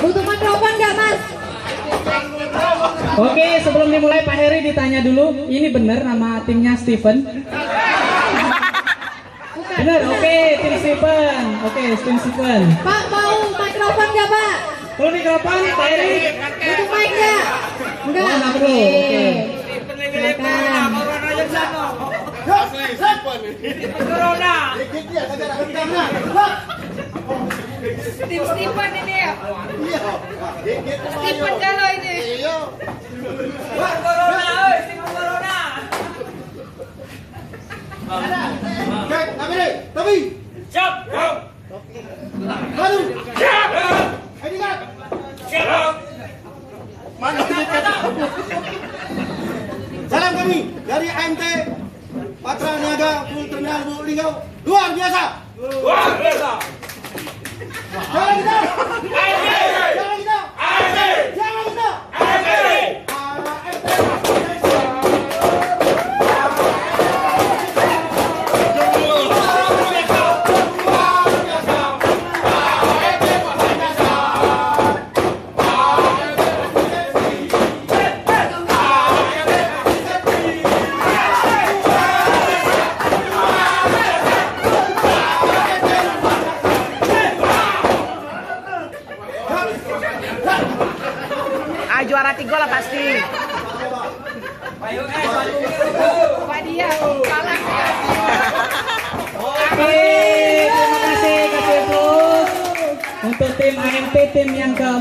Butuh mikrofon nggak mas? Oke, sebelum dimulai Pak Heri ditanya dulu, ini benar nama timnya Steven? Bukan. Benar, oke, tim Steven. Oke, tim Steven. Pak mau mikrofon nggak pak? Perlu mikrofon, Pak Heri? Butuh mic nggak? Enggak. Oh, nggak perlu, oke. Silakan. Tim Stephen ini ya. Stephen kalau ini. Salam kami dari AMT Patra Niaga Full Terminal Bu Linggau. Luar biasa. Luar biasa. Hadi Ah juara tiga lah pasti. Untuk tim AMT, tim yang ke